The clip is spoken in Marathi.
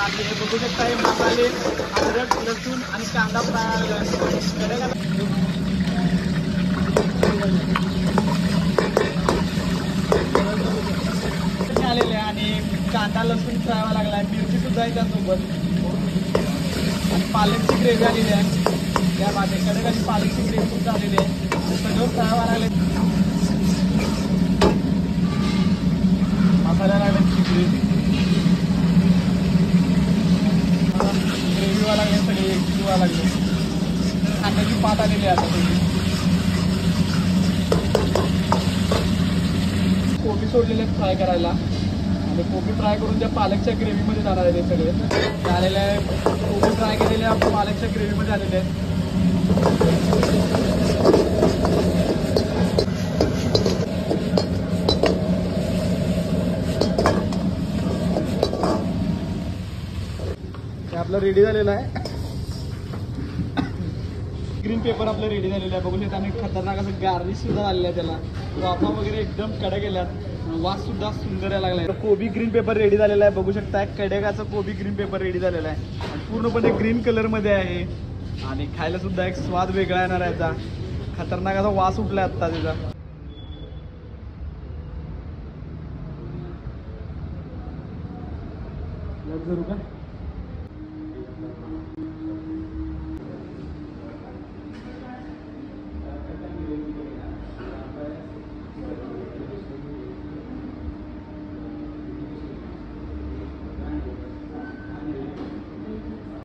आपले हे बघू शकता हे मसाले अद्रक लसूण आणि कांदा फ्राय आलेले आहे आणि कांदा लसूण फ्रायवा लागला आहे मिरची सुद्धा आहे त्यासोबत आणि पालकची ग्रेव्ही आलेली आहे. त्या भाजी आणि पालकची ग्रेव्ही सुद्धा आलेली आहे. सगळं फ्रायवा लागले. सगळे किंवा कांद्याची पात आलेली आहे आता सगळी कोबी सोडलेले आहेत फ्राय करायला. आणि कोबी फ्राय करून त्या पालकच्या ग्रेव्हीमध्ये जाणार आहे ते सगळे. आलेले आहे कोबी फ्राय केलेले आपण पालकच्या ग्रेव्हीमध्ये आलेले आहेत. ते आपलं रेडी झालेलं आहे. ग्रीन पेपर आपलं रेडी झालेलं आहे. बघू शकता आणि खतरनाक असं गार्निश सुद्धा झालेलं आहे त्याला. वाफा वगैरे एकदम कडक गेल्यात वास सुद्धा सुंदर यायला लागलाय. कोबी ग्रीन पेपर रेडी झालेला आहे. बघू शकता कडेगाचा कोबी ग्रीन पेपर रेडी झालेला आहे. आणि पूर्णपणे ग्रीन कलरमध्ये आहे. आणि खायला सुद्धा एक स्वाद वेगळा येणार आहे याचा खतरनाक असा वास उठलाय आता त्याचा. करू का?